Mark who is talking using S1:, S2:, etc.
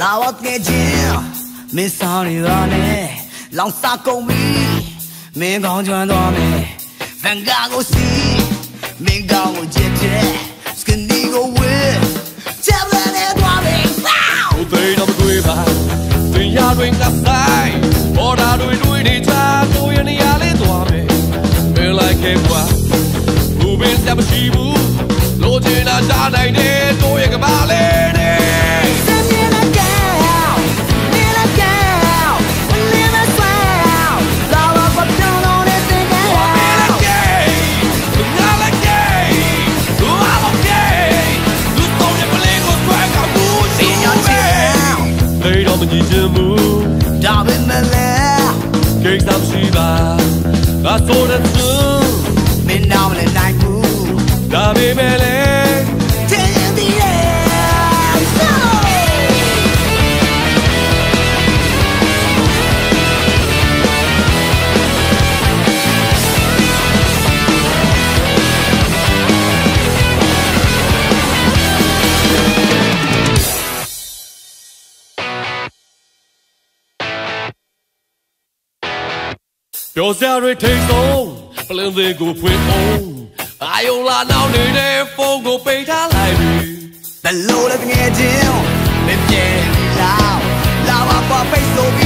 S1: လာဝတ်နေချင်းမင်းဆောင်ရရနဲ့လောင်စာကုန်ပြီမင်းကောင်းကျွမ်းသွားမယ်ဗန်ဂါကိုစီမင်းကောင်းကိုကြည့်တဲ့စကနီကိုဝဲချက်လည်းသွားပြီဆောင်းကို
S2: သိတော့မတွေ့ပါတင်ရတွင်ကဆိုင်ဘော်ဒါတွေတွေနေချာကိုရနေရလေးသွားမယ်ဘယ်လိုက်ခဲ့ကွာဘူပင်စပ်မရှိဘူးလိုချင်တာကြားနိုင်တယ်တို့ရဲ့ကဘာလေး မကြည့်ချင်ဘူး
S1: darling me love.
S2: ကိစ္စမရှိပါငါဆိုတဲ့သူ
S1: Me now me like move.
S2: ဒါပေမဲ့ ပျော်စရာတွေထိတ်ဆုံးပလင်းသေးကိုဖွင့်အောင်အာယုံလာနောက်နေတဲ့ဖုန်းကိုပိတ်ထားလိုက်ပြီ
S1: ဘလို့လည်းငယ်ချင်းမပြဲလောက်လာပါပါပိတ်ဆိုပြီး